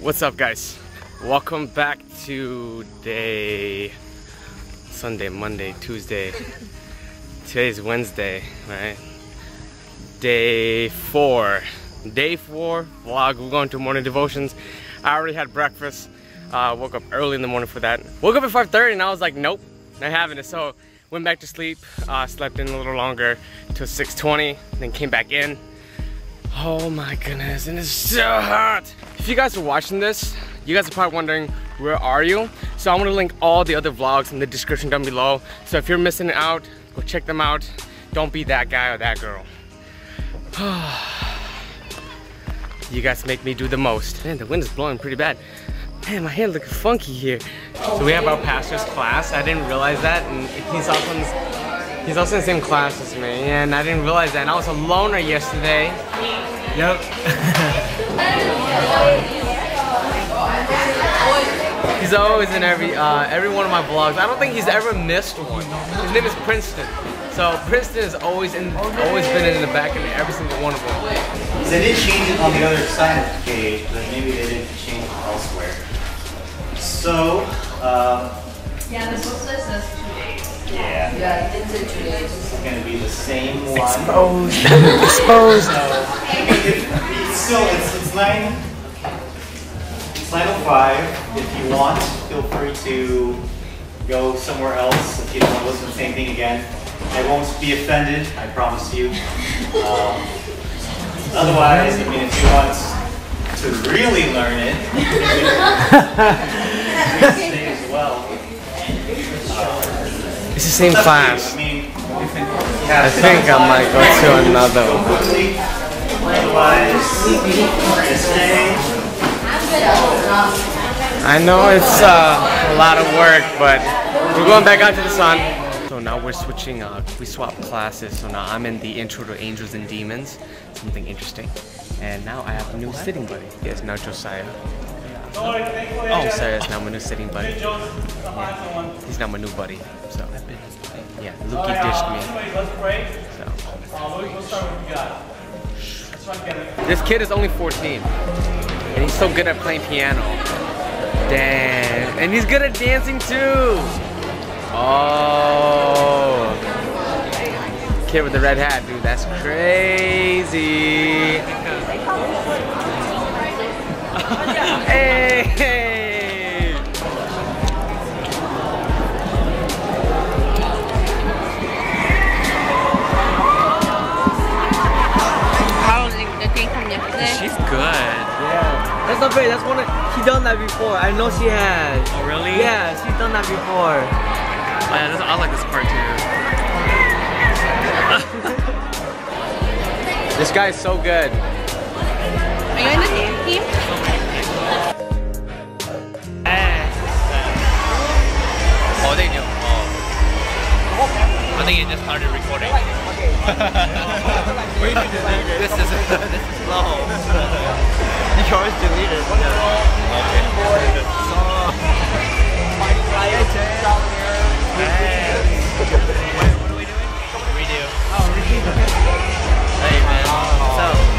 What's up guys? Welcome back to day Sunday, Monday, Tuesday. Today's Wednesday, right? Day four. Day four vlog. We're going to morning devotions. I already had breakfast. Uh, woke up early in the morning for that. Woke up at 5.30 and I was like, nope, not having it. So went back to sleep, uh, slept in a little longer till 6.20, then came back in. Oh my goodness, and it's so hot. If you guys are watching this, you guys are probably wondering, where are you? So I'm gonna link all the other vlogs in the description down below. So if you're missing out, go check them out. Don't be that guy or that girl. you guys make me do the most. Man, the wind is blowing pretty bad. Man, my hair looking funky here. So we have our pastor's class. I didn't realize that, and he's also in, he's also in the same class as me, and I didn't realize that. And I was a loner yesterday. Yep. he's always in every uh, every one of my vlogs. I don't think he's ever missed one. His name is Princeton. So Princeton has always in, always been in the back of every single one of them. They did change it on the other side of the page, but maybe they didn't change it elsewhere. So, um, Yeah, the booklet says two days. Yeah, Yeah, it did say two days. it's gonna be the same one. Exposed. Exposed. So, it- it's still, it's, it's nine, it's nine oh five. If you want, feel free to go somewhere else if you don't want to listen to the same thing again. I won't be offended, I promise you. Um, Otherwise, I mean, if you want to really learn it, you can stay as well. It's the same class. I think I might go to another one. I know it's uh, a lot of work, but we're going back out to the sun. So now we're switching, uh, we swapped classes. So now I'm in the Intro to Angels and Demons, something interesting. And now I have a new sitting buddy. Yes, now Josiah. Oh, sorry, that's not my new sitting buddy. Yeah, he's not my new buddy, so. Yeah, Lukey dished me. So. This kid is only 14, and he's so good at playing piano. Damn. And he's good at dancing too. Oh. Kid with the red hat, dude. That's crazy. Hey. How was the thing from yesterday? She's good. Yeah. That's not fair. That's one. Of, she done that before. I know she has. Oh, really? Yeah, she's done that before. Oh, yeah, this, I like this part too. this guy is so good. Are you in the think it just started recording. this is this is low. You can always delete it. What are we doing? Redo. Oh, hey man. Oh. What's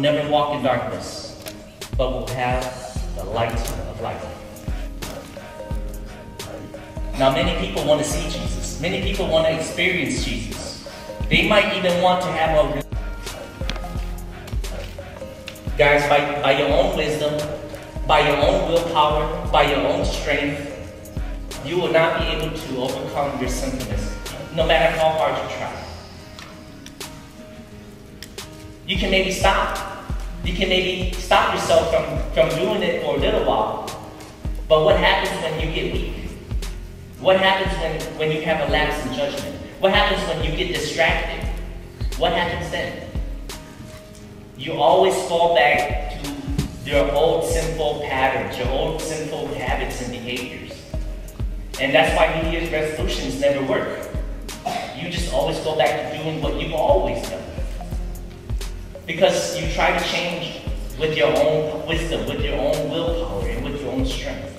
will never walk in darkness, but will have the light of life. Now, many people want to see Jesus. Many people want to experience Jesus. They might even want to have a. Guys, by, by your own wisdom, by your own willpower, by your own strength, you will not be able to overcome your sinfulness, no matter how hard you try. You can maybe stop. You can maybe stop yourself from, from doing it for a little while. But what happens when you get weak? What happens when, when you have a lapse in judgment? What happens when you get distracted? What happens then? You always fall back to your old sinful patterns, your old sinful habits and behaviors. And that's why New Year's resolutions never work. You just always go back to doing what you've always done. Because you try to change with your own wisdom, with your own willpower, and with your own strength.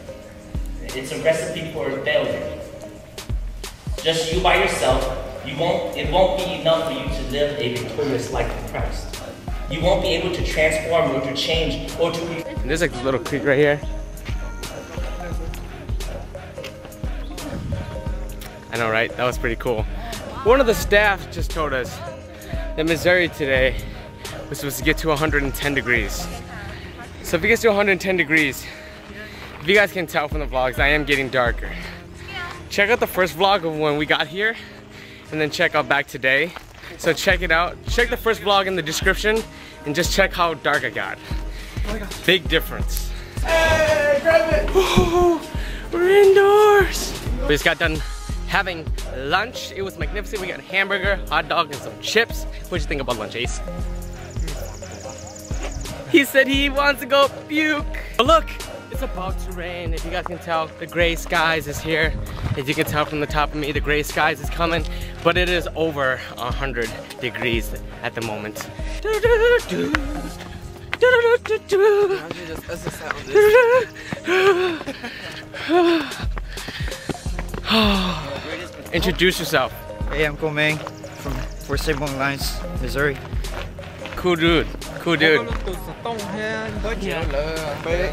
It's a recipe for failure. Just you by yourself, you won't, it won't be enough for you to live a victorious life in Christ. You won't be able to transform or to change or to And there's like a little creek right here. I know, right? That was pretty cool. One of the staff just told us that Missouri today was supposed to get to 110 degrees. So if it gets to 110 degrees, if you guys can tell from the vlogs, I am getting darker. Check out the first vlog of when we got here, and then check out back today. So check it out. Check the first vlog in the description, and just check how dark I got. Big difference. Hey, grab it! we're indoors. We just got done having lunch. It was magnificent. We got hamburger, hot dog, and some chips. What'd you think about lunch, Ace? He said he wants to go puke. But look, it's about to rain. If you guys can tell, the gray skies is here. As you can tell from the top of me, the gray skies is coming. But it is over 100 degrees at the moment. Introduce yourself. Hey, I'm Komeng from Fort Sabong Lines, Missouri. Cool dude. Cool dude.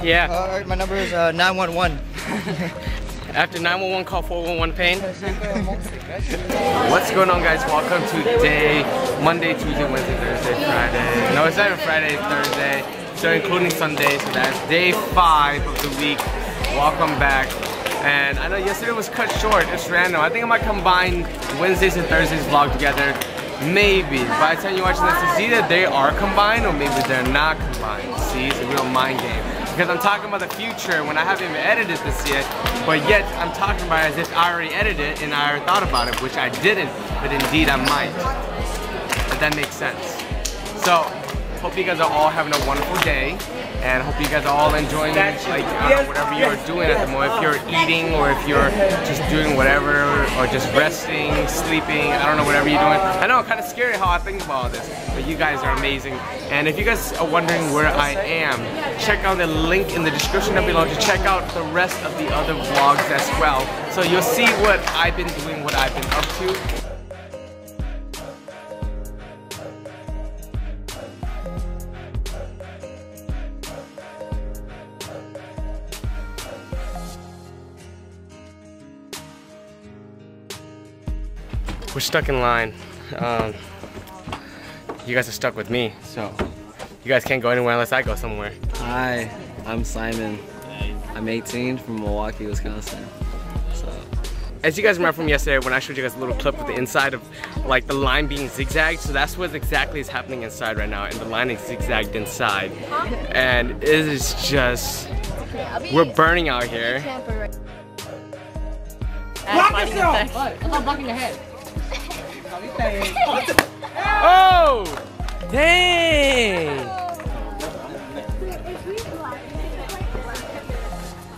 Yeah. Uh, my number is uh, 911. After 911, call 411 pain. What's going on, guys? Welcome to day Monday, Tuesday, Wednesday, Thursday, Friday. No, it's not even Friday, it's Thursday. So including Sunday, so that's day five of the week. Welcome back. And I know yesterday was cut short, it's random. I think I might combine Wednesdays and Thursdays vlog together. Maybe. By the time you watch this, it's either they are combined or maybe they're not combined. See, it's a real mind game. Because I'm talking about the future when I haven't even edited this yet, but yet I'm talking about it as if I already edited it and I already thought about it, which I didn't, but indeed I might. If that makes sense. So, hope you guys are all having a wonderful day, and hope you guys are all enjoying like uh, whatever you're doing at the moment. If you're eating or if you're just doing whatever, or just resting, sleeping, I don't know, whatever you're doing. I know, kind of scary how I think about all this, but you guys are amazing. And if you guys are wondering where I am, check out the link in the description down below to check out the rest of the other vlogs as well. So you'll see what I've been doing, what I've been up to. We're stuck in line. Um, you guys are stuck with me, so you guys can't go anywhere unless I go somewhere. Hi, I'm Simon. I'm 18 from Milwaukee, Wisconsin. So, As you guys remember from yesterday when I showed you guys a little clip of the inside of like the line being zigzagged, so that's what exactly is happening inside right now, and the line is zigzagged inside. And it is just, we're burning out here. Block yourself! I'm not blocking your head. Oh! Dang!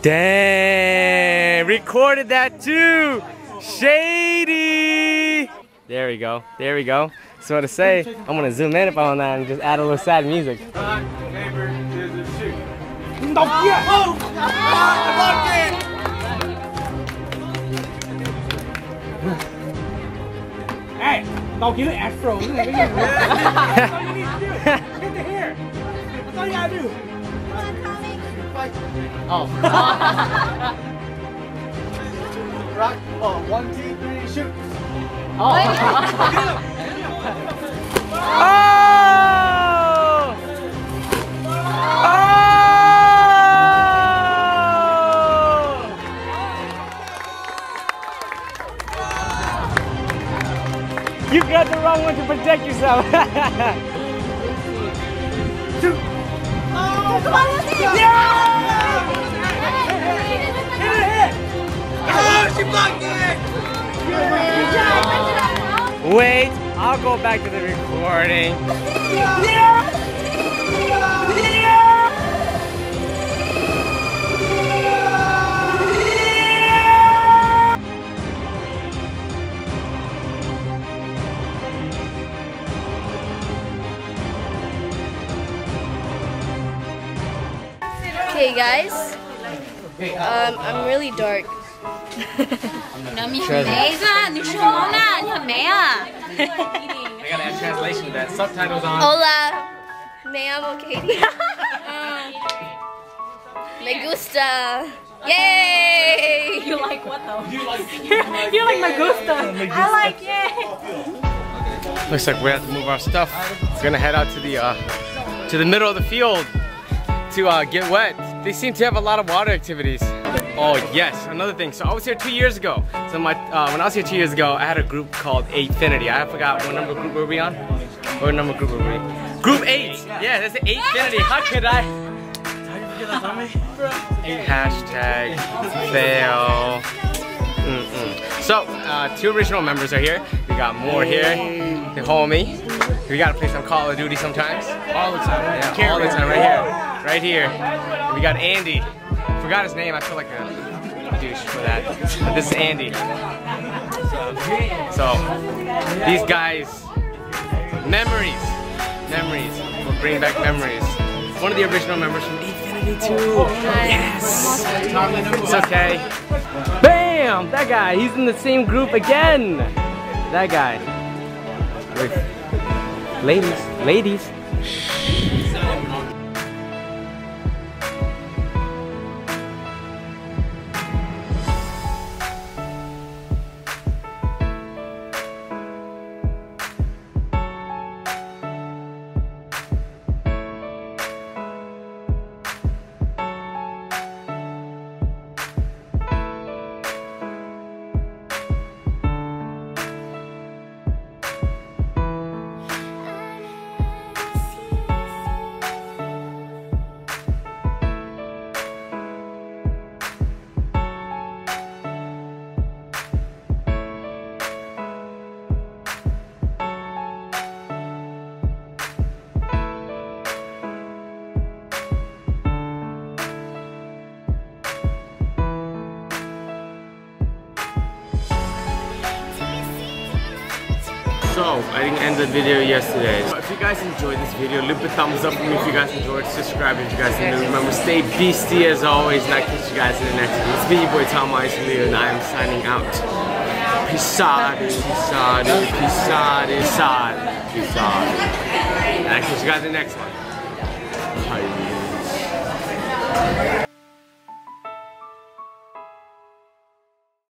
Dang! Recorded that too! Shady! There we go. There we go. So to say, I'm gonna zoom in if I want that and just add a little sad music. Hey, tao kiếm được Astro cái này cái gì? That's all you need to do. Hit the hair. That's all you gotta do. Oh. Rock. Oh, one, two, three, shoot. Oh! wrong one to protect yourself. Two. Oh, she blocked it! Wait, I'll go back to the recording. Hey guys. Um, I'm really dark. no, mi Jamaica, ni I gotta add translation to that. Subtitles on. Hola, me amo Katie. me gusta. Yay! You like what though? You like me gusta. I like yay. Looks like we have to move our stuff. We're gonna head out to the uh, to the middle of the field to uh, get wet. They seem to have a lot of water activities. Oh yes, another thing. So I was here two years ago. So my uh, when I was here two years ago, I had a group called Eightfinity. I forgot what number group were we on? What number group were we? Group eight. Yeah, that's Eightfinity. How could I? Hashtag fail. Mm-mm. So, uh, two original members are here. We got more here, the homie. We gotta play some Call of Duty sometimes. All the time. Yeah, all the time, right here. Right here. And we got Andy. Forgot his name, I feel like a douche for that. But this is Andy. So, these guys, memories. Memories. We'll bring back memories. One of the original members from Infinity 2. Yes! It's okay. Bam! That guy, he's in the same group again. That guy. With ladies, ladies. I didn't end the video yesterday. So if you guys enjoyed this video, leave a thumbs up for me if you guys enjoyed. Subscribe if you guys are new. Remember, stay beastie as always, and I'll catch you guys in the next one. It's me, your boy Tom Isley, and I am signing out. Peace out, peace out, peace out, peace out, peace out. And I'll catch you guys in the next one. Bye.